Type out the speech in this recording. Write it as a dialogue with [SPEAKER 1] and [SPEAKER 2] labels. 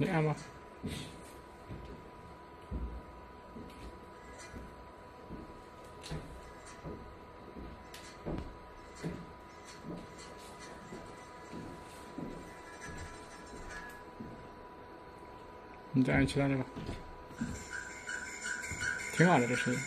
[SPEAKER 1] 你按吗？你再按其他地方，挺好的这声音。